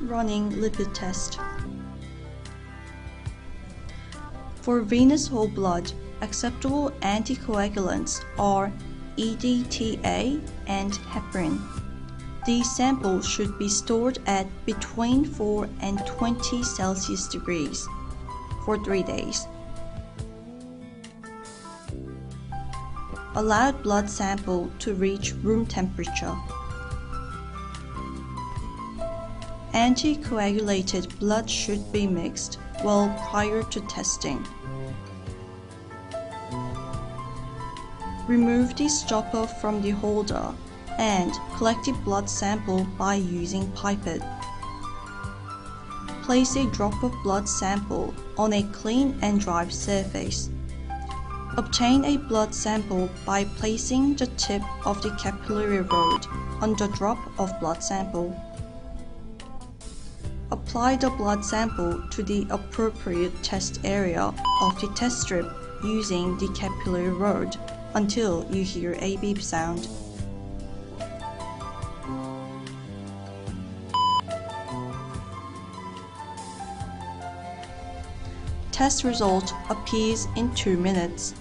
Running lipid test. For venous whole blood, acceptable anticoagulants are EDTA and heparin. These samples should be stored at between 4 and 20 Celsius degrees for 3 days. Allow blood sample to reach room temperature. Anticoagulated blood should be mixed well prior to testing. Remove the stopper from the holder and collect the blood sample by using pipette. Place a drop of blood sample on a clean and dry surface. Obtain a blood sample by placing the tip of the capillary rod on the drop of blood sample. Apply the blood sample to the appropriate test area of the test strip using the capillary rod until you hear a beep sound. Test result appears in 2 minutes.